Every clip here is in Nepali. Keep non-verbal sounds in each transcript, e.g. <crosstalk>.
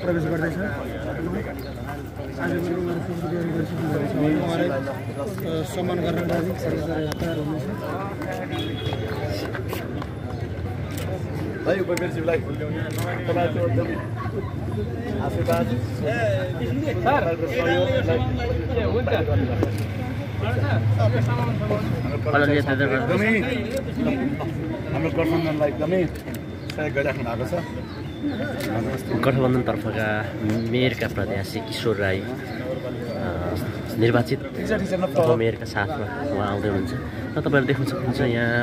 प्रवेश गर्दैछ। आज मेरो उहाँलाई सम्मान गर्न लागि सरकारले तयार भाइ उपकृषिलाई तपाईँको एकदम आशीर्वाद एकदमै हाम्रो गठबन्धनलाई एकदमै सहयोग गरिराख्नु भएको छ गठबन्धनतर्फका मेयरका प्रत्याशी किशोर राई निर्वाचित उपमेयरका साथमा उहाँ आउँदै हुनुहुन्छ र तपाईँहरू देख्न सक्नुहुन्छ यहाँ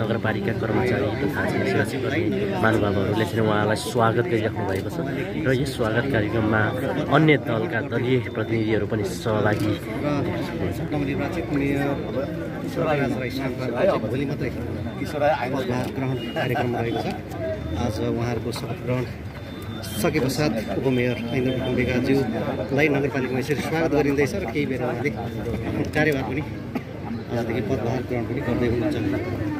नगरपालिका कर्मचारी तथा जनसेवा गर्ने महानुभावहरूले चाहिँ उहाँलाई स्वागत गरिराख्नु भएको छ र यस स्वागत कार्यक्रममा अन्य दलका दलीय प्रतिनिधिहरू पनि सहभागी ग्रहण कार्यक्रम रहेको छ आज उहाँहरूको शपथ ग्रहण सके पश्चात उपमेयर ऐन्द्र विकासज्यूलाई नगरपालिकामा यसरी स्वागत गरिँदैछ र केही बेर उहाँले कार्यभार पनि आजदेखि पदभार ग्रहण पनि गर्दै हुनुहुन्छ।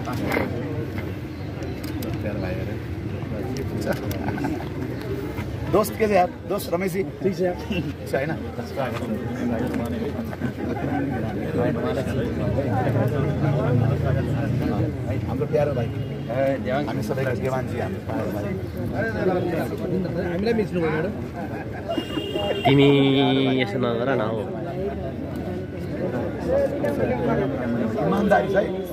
दोस्त के छ यार दोस्त रमेशजी ठिक छ छ होइन हाम्रो प्यारो भाइ हामी सबैको देवानजी हाम्रो प्यारो भाइ हामीलाई मिच्नु भयो तिमी यसो नगर न हौ इमान्दारी छ है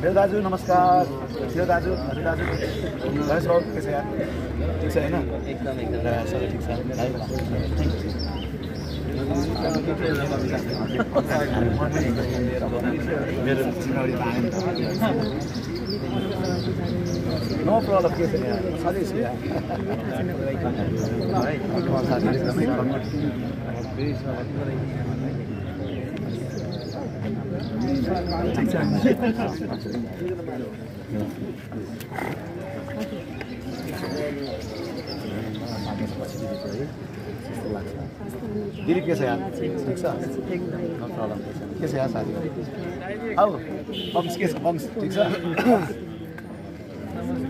मेरो दाजु नमस्कार थियो दाजु हजुर दाजु गणेश बाबु के छ यार ठिक छ होइन एकदम एकदम सबै ठिक छ मेरो आयो नि प्रब्लम के छ यहाँ सधैँ छु है छ दिदी के छ यहाँ ठिक छ नो प्रब्लम के छ यहाँ साथी आऊ बम्स के छ बम्स ठिक छ नमस्ते मेरो भाइ नमस्ते नमस्ते चेलीहरू ठिक छ उहाँहरूको साथ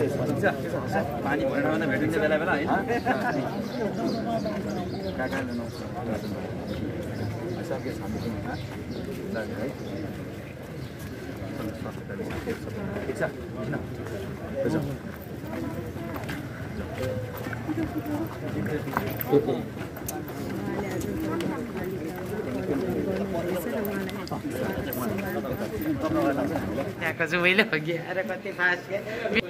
पानी भरेर मात्रै भेटिन्छ बेला बेला होइन ठिक छ? त्यहाँको जुबैले हो कि कति फास्ट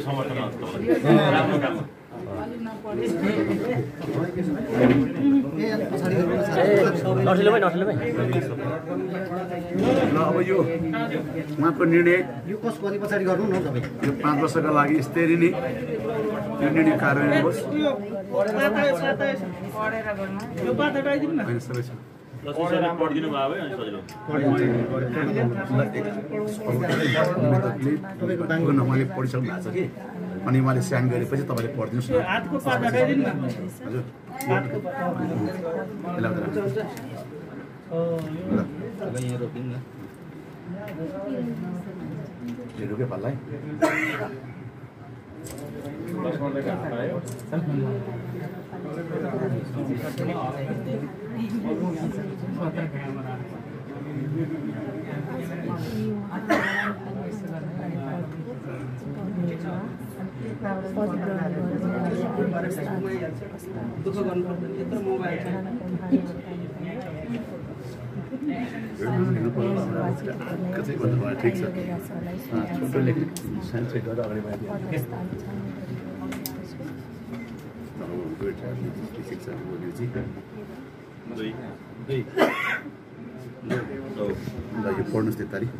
समर्थन राम्रो काम नठिलो भाइ नठिलो भाइ ल अब यो उहाँको निर्णय यो यो पाँच वर्षका लागि यसरी नै यो निर्णय कार्यान्वयन होस्। होइन सबै छ पढिदिनु भयो भने अनि सजिलो तपाईँको उहाँले पढिसक्नु भएको छ कि अनि उहाँले स्यान गरेपछि तपाईँले पढिदिनुहोस् न हजुर। ल यो रोक्यो पाल्ला है दुःख गर्नु पर्दैन यत्रो मोबाइल ठिक छ छोटो लेख्ने सानो गरेर अगाडि बढाइदियो दुई दुई ल यो पढ्नुहोस् त्यो तारिक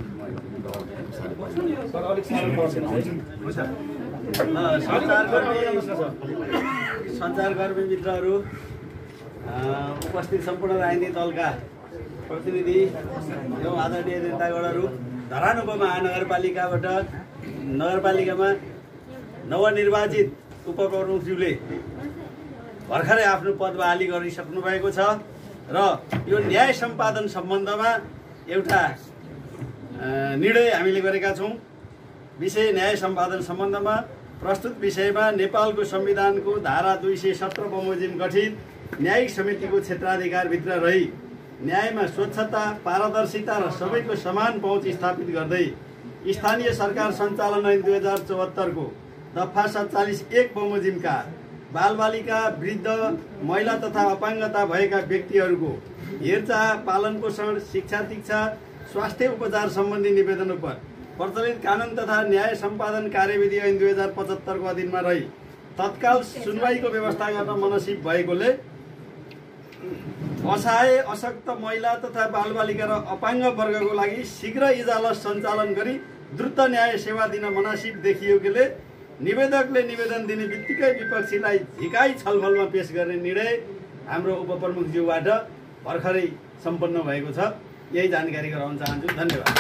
सञ्चारकर्मी मित्रहरू अ, उपस्थित सम्पूर्ण राजनीतिक दलका प्रतिनिधि एवं आदरणीय नेतागणहरू धरान उपमहानगरपालिकाबाट नगरपालिकामा नवनिर्वाचित उपप्रमुखज्यूले भर्खरै आफ्नो पद बहाली गरिसक्नु भएको छ। र यो न्याय सम्पादन सम्बन्धमा एउटा निर्णय हामीले गरेका छौँ। विषय न्याय सम्पादन सम्बन्धमा प्रस्तुत विषयमा नेपालको संविधानको धारा दुई सय सत्र बमोजिम गठित न्यायिक समितिको क्षेत्राधिकारभित्र रही न्यायमा स्वच्छता पारदर्शिता र सबैको समान पहुँच स्थापित गर्दै स्थानीय सरकार सञ्चालन ऐन दुई हजार चौहत्तरको दफा सत्तालिस एक बमोजिमका बालबालिका वृद्ध महिला तथा अपाङ्गता भएका व्यक्तिहरूको हेरचाह पालन पोषण शिक्षा दीक्षा स्वास्थ्य उपचार सम्बन्धी निवेदन उप प्रचलित कानुन तथा न्याय सम्पादन कार्यविधि ऐन दुई हजार पचहत्तरको अधीनमा रही। तत्काल सुनवाईको व्यवस्था गर्न मनसिब भएकोले असहाय अशक्त महिला तथा बालबालिका र अपाङ्ग वर्गको लागि शीघ्र इजालत सञ्चालन गरी द्रुत न्याय सेवा दिन मनासिब देखिएकोले निवेदकले निवेदन दिने बित्तिकै विपक्षीलाई झिकाई छलफलमा पेश गर्ने निर्णय हाम्रो उपप्रमुखज्यूबाट भर्खरै सम्पन्न भएको छ। यही जानकारी गराउन चाहन्छु। धन्यवाद।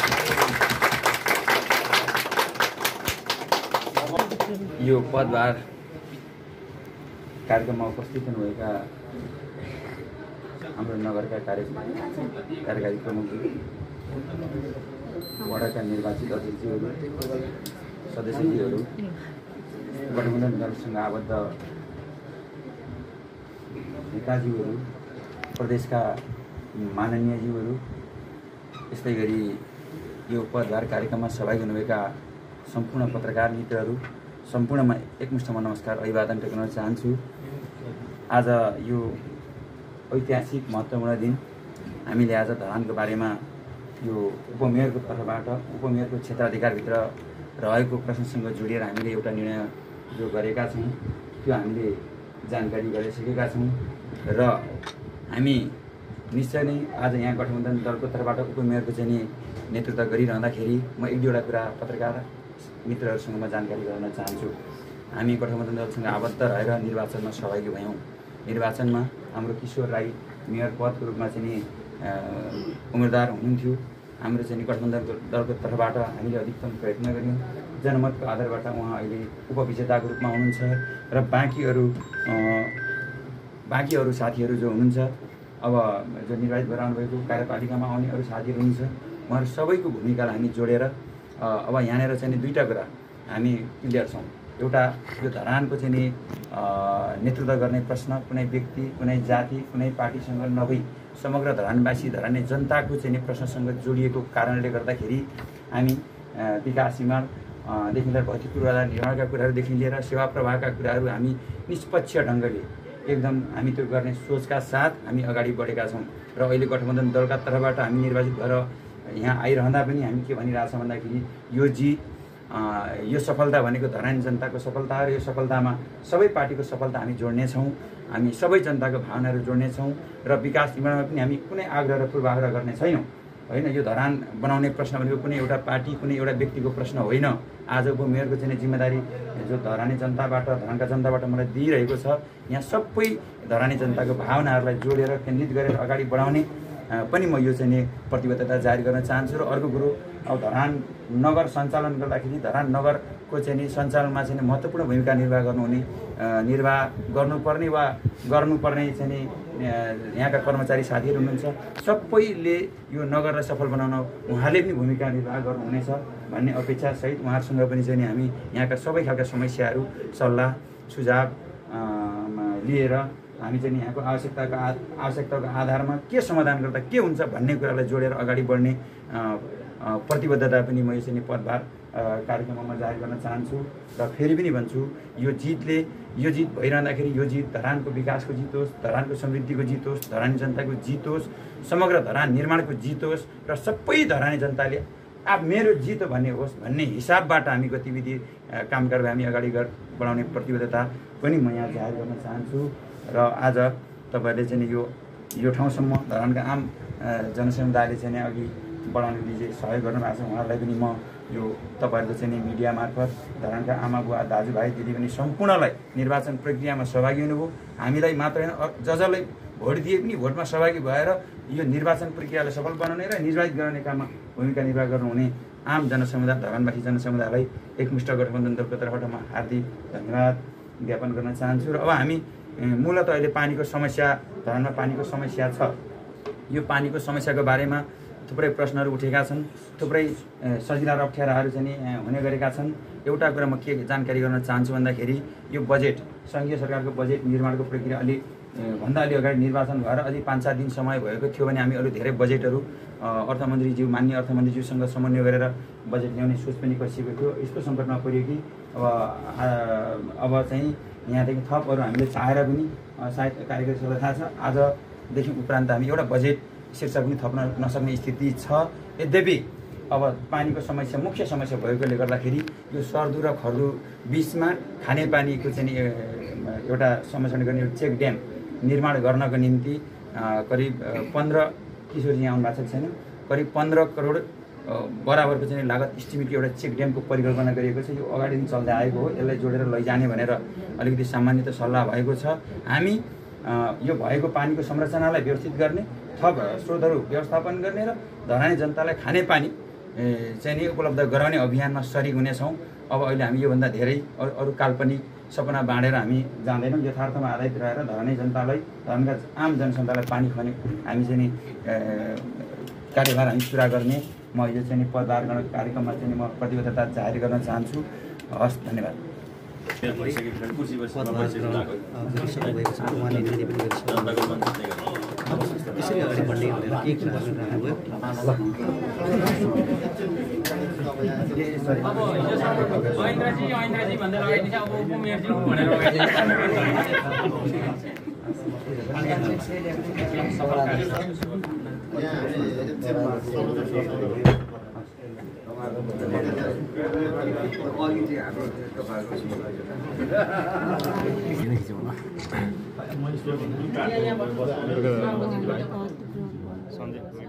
यो पदभार कार्यक्रममा उपस्थित हुनुभएका हाम्रो नगरका कार्य कार्यकारी प्रमुखज्यू वडाका निर्वाचित अध्यक्षज्यूहरू सदस्यज्यूहरू गठबन्धन दलसँग आबद्ध नेताज्यूहरू प्रदेशका माननीयज्यूहरू यस्तै गरी यो पदभार कार्यक्रममा सहभागी हुनुभएका सम्पूर्ण पत्रकार मित्रहरू सम्पूर्णमा एकमुष्टमा नमस्कार अभिवादन टेक्न चाहन्छु। आज यो ऐतिहासिक महत्त्वपूर्ण दिन। हामीले आज धरानको बारेमा यो उपमेयरको तर्फबाट उपमेयरको क्षेत्राधिकारभित्र रहेको प्रश्नसँग जोडिएर हामीले एउटा निर्णय जो गरेका छौँ त्यो हामीले जानकारी गरिसकेका छौँ र हामी निश्चय नै आज यहाँ गठबन्धन दलको तर्फबाट उपमेयरको चाहिँ नि नेतृत्व गरिरहँदाखेरि म एक दुईवटा कुरा पत्रकार मित्रहरूसँग म जानकारी गराउन चाहन्छु। हामी गठबन्धन दलसँग आबद्ध रहेर निर्वाचनमा सहभागी भयौँ। निर्वाचनमा हाम्रो किशोर राई मेयर पदको रूपमा चाहिँ नि उम्मेदवार हुनुहुन्थ्यो। हाम्रो चाहिँ नि गठबन्धनको दलको तर्फबाट हामीले अधिकतम प्रयत्न गऱ्यौँ। जनमतको आधारबाट उहाँ अहिले उपविजेताको रूपमा हुनुहुन्छ र बाँकीहरू अ, बाँकी अरू साथीहरू जो हुनुहुन्छ अब जो निर्वाचित भएर आउनुभएको कार्यपालिकामा आउने अरू साथीहरू हुनुहुन्छ उहाँहरू सबैको भूमिकालाई हामी जोडेर अब यहाँनिर चाहिँ नि दुईवटा कुरा हामी क्लियर छौँ। एउटा यो धरानको चाहिँ नि नेतृत्व गर्ने प्रश्न कुनै व्यक्ति कुनै जाति कुनै पार्टीसँग नभई समग्र धरानवासी धराने जनताको चाहिँ नि प्रश्नसँग जोडिएको कारणले गर्दाखेरि हामी विकास निर्माण देखि लिएर भौतिक पूर्वाधार निर्माणका कुराहरूदेखि लिएर सेवा प्रवाहका कुराहरू हामी निष्पक्ष ढङ्गले एकदम हामी त्यो गर्ने सोचका साथ हामी अगाडि बढेका छौँ। र अहिले गठबन्धन दलका तर्फबाट हामी निर्वाचित भएर यहाँ आइरहँदा पनि हामी के भनिरहेछौँ भन्दाखेरि यो जित यो सफलता भनेको धरान जनताको सफलता र यो सफलतामा सबै पार्टीको सफलता हामी जोड्नेछौँ हामी सबै जनताको भावनाहरू जोड्नेछौँ र विकास निर्माणमा पनि हामी कुनै आग्रह र पूर्वाग्रह गर्ने छैनौँ। होइन यो धरान बनाउने प्रश्न भनेको कुनै एउटा पार्टी कुनै एउटा व्यक्तिको प्रश्न होइन। आजको मेयरको चाहिँ जिम्मेदारी जो धरानी जनताबाट धरानका जनताबाट मलाई दिइरहेको छ यहाँ सबै धरानी जनताको भावनाहरूलाई जोडेर केन्द्रित गरेर अगाडि बढाउने पनि म यो चाहिँ नि प्रतिबद्धता जारी गर्न चाहन्छु र अर्को कुरो अब धरान नगर सञ्चालन गर्दाखेरि धरान नगरको चाहिँ नि सञ्चालनमा चाहिँ महत्त्वपूर्ण भूमिका निर्वाह गर्नुहुने निर्वाह गर्नुपर्ने वा गर्नुपर्ने चाहिँ नि यहाँका कर्मचारी साथीहरू हुनुहुन्छ। सबैले यो नगरलाई सफल बनाउन उहाँले पनि भूमिका निर्वाह गर्नुहुनेछ भन्ने अपेक्षासहित उहाँहरूसँग पनि चाहिँ हामी यहाँका सबै खालका समस्याहरू सल्लाह सुझाव लिएर हामी चाहिँ यहाँको आवश्यकताको आ आवश्यकताको आधारमा के समाधान गर्दा के हुन्छ भन्ने कुरालाई जोडेर अगाडि बढ्ने प्रतिबद्धता पनि म यसरी पदभार कार्यक्रममा जाहेर गर्न चाहन्छु र फेरि पनि भन्छु यो जितले यो जित भइरहँदाखेरि यो जित धरानको विकासको जित होस् धरानको समृद्धिको जित होस् धरानी जनताको जित होस् समग्र धरान निर्माणको जित होस् र सबै धरानी जनताले अब मेरो जित भन्ने होस् भन्ने हिसाबबाट हामी गतिविधि काम कारबाही हामी अगाडि बढाउने प्रतिबद्धता पनि म यहाँ जाहेर गर्न चाहन्छु र आज तपाईँहरूले चाहिँ यो यो ठाउँसम्म धरानका आम जनसमुदायले चाहिँ अघि बढाउने चाहिँ सहयोग गर्नुभएको छ। उहाँहरूलाई पनि म यो तपाईँहरूको चाहिँ नि मिडिया मार्फत धरानका आमा बुवा दाजुभाइ दिदीबहिनी सम्पूर्णलाई निर्वाचन प्रक्रियामा सहभागी हुनुभयो। हामीलाई मात्र होइन ज जसलाई भोट दिए पनि भोटमा सहभागी भएर यो निर्वाचन प्रक्रियालाई सफल बनाउने र निर्वाचित गराउने काममा भूमिका निर्वाह गर्नुहुने आम जनसमुदाय धरानवासी जनसमुदायलाई एकमुष्ट गठबन्धनको तर्फबाट म हार्दिक धन्यवाद ज्ञापन गर्न चाहन्छु र अब हामी मूलत अहिले पानीको समस्या धरानमा पानीको समस्या छ। यो पानीको समस्याको बारेमा थुप्रै प्रश्नहरू उठेका छन् थुप्रै सजिला र अप्ठ्याराहरू चाहिँ हुने गरेका छन्। एउटा कुरा म के जानकारी गर्न चाहन्छु भन्दाखेरि यो बजेट सङ्घीय सरकारको बजेट निर्माणको प्रक्रिया अलि भन्दा अलि अगाडि निर्वाचन भएर अलि पाँच सात दिन समय भएको थियो भने हामी अरू धेरै बजेटहरू अर्थमन्त्रीज्यू मान्य अर्थमन्त्रीज्यूसँग समन्वय गरेर बजेट ल्याउने सोच पनि कसिएको थियो। यस्तो सङ्कटमा पऱ्यो कि अब अब चाहिँ यहाँदेखि थप अरू हामीले चाहेर पनि सायद कार्यकारी सबै थाहा छ। आजदेखि उपरान्त हामी एउटा बजेट शीर्षक पनि थप्न नसक्ने स्थिति छ। यद्यपि अब पानीको समस्या मुख्य समस्या भएकोले गर्दाखेरि यो सर्दु र खर्दु बिचमा खानेपानीको चाहिँ एउटा समस्या गर्ने चेक ड्याम निर्माण गर्नको निम्ति करिब पन्ध्र यहाँ आउनु भएको छैन? करिब पन्ध्र करोड बराबरको चाहिँ लागत इस्टिमेटको एउटा चेक ड्यामको परिकल्पना गरिएको छ। यो अगाडि दिन चल्दै आएको हो। यसलाई जोडेर लैजाने भनेर अलिकति सामान्य त सल्लाह भएको छ। हामी यो भएको पानीको संरचनालाई व्यवस्थित गर्ने थप स्रोतहरू व्यवस्थापन गर्ने र धरानी जनतालाई खानेपानी ए, चाहिँ नि उपलब्ध गराउने अभियानमा सरिक हुनेछौँ। अब अहिले हामी योभन्दा धेरै अरू अरू काल्पनिक सपना बाँडेर हामी जाँदैनौँ। यथार्थमा आधारित रहेर धरानी जनतालाई धरानका आम जनसन्तालाई पानी खुवाउने हामी चाहिँ नि कार्यभार हामी पुरा गर्ने। म यो चाहिँ नि पदभार गर्न कार्यक्रममा चाहिँ नि म प्रतिबद्धता जाहेर गर्न चाहन्छु। हस् धन्यवाद। पनि त्यसरी अगाडि बढ्ने भनेर केही कुराहरू राख्नुभयो <laughs> सञ्जय